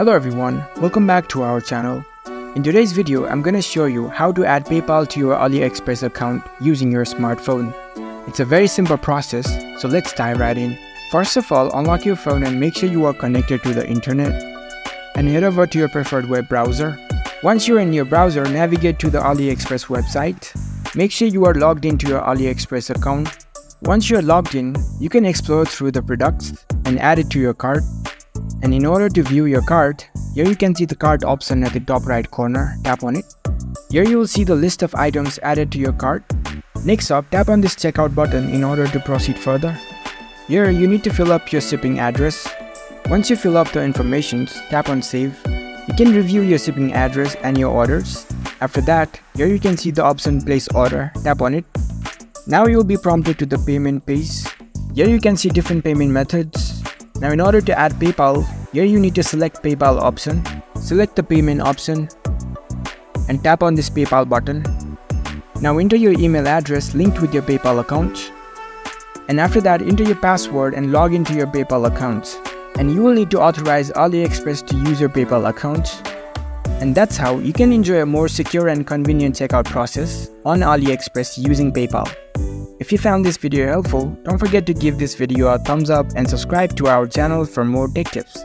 Hello everyone, welcome back to our channel. In today's video, I'm gonna show you how to add PayPal to your AliExpress account using your smartphone. It's a very simple process, so let's dive right in. First of all, unlock your phone and make sure you are connected to the internet. And head over to your preferred web browser. Once you're in your browser, navigate to the AliExpress website. Make sure you are logged into your AliExpress account. Once you're logged in, you can explore through the products and add it to your cart. And in order to view your cart, here you can see the cart option at the top right corner, tap on it. Here you will see the list of items added to your cart. Next up, tap on this checkout button in order to proceed further. Here you need to fill up your shipping address. Once you fill up the information, tap on save. You can review your shipping address and your orders. After that, here you can see the option place order, tap on it. Now you will be prompted to the payment page. Here you can see different payment methods. Now in order to add PayPal, here you need to select PayPal option, select the payment option and tap on this PayPal button. Now enter your email address linked with your PayPal account and after that enter your password and log into your PayPal account. And you will need to authorize AliExpress to use your PayPal account. And that's how you can enjoy a more secure and convenient checkout process on AliExpress using PayPal. If you found this video helpful, don't forget to give this video a thumbs up and subscribe to our channel for more tech tips.